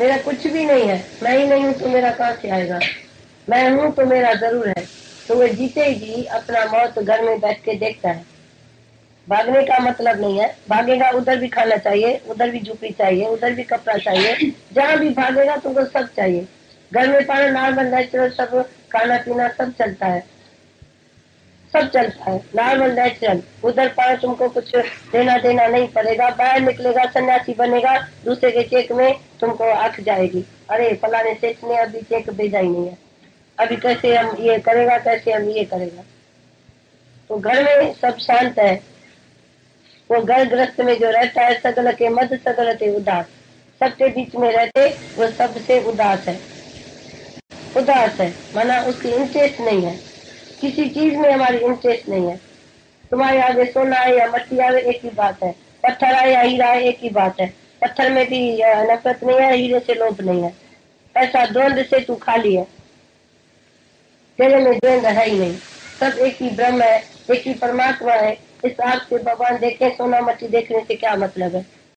मेरा कुछ भी नहीं है। मैं ही नहीं हूँ तो मेरा कहाँ से आएगा? मैं हूँ तो मेरा ज़रूर है। तो वह जीते जी अपना मौत घर में बैठ के देखता है। भागने का मतलब नहीं है। भागेगा, उधर भी खाना चाहिए, उधर भी झुपड़ी चाहिए, उधर भी कपड़ा चाहिए। जहाँ भी भागेगा तुमको सब चाहिए। घर में पाना नॉर्मल नेचुरल सब खाना पीना सब चलता है। सब चलता है। नॉर्मल नेचुरल उधर पाना तुमको कुछ देना देना नहीं पड़ेगा। बाहर निकलेगा, सन्यासी बनेगा, दूसरे के चेक में तुमको आख जाएगी। अरे, फलाने सेठ ने अभी चेक भेजा ही नहीं है। अभी कैसे हम ये करेगा, कैसे हम ये करेगा? तो घर में सब शांत है। वो घर ग्रस्त में जो रहता है, सगल के मध सगल के उदास। सबके बीच में रहते, वो सबसे उदास है। उदास है। माना उसकी इंटरेस्ट नहीं है। किसी चीज़ में हमारी इंटरेस्ट नहीं है। तुम्हारे आगे सोना है या मट्टी आवे एक ही बात है। पत्थर आए या हीरा एक ही बात है। पत्थर में भी नफरत नहीं है, हीरे से लोभ नहीं है। ऐसा द्वंद से तू खाली है। तेरे में द्वंद है ही नहीं। सब एक ही ब्रह्म है, एक ही परमात्मा है। इस आग से भगवान देखे, सोना मट्टी देखने से क्या मतलब है?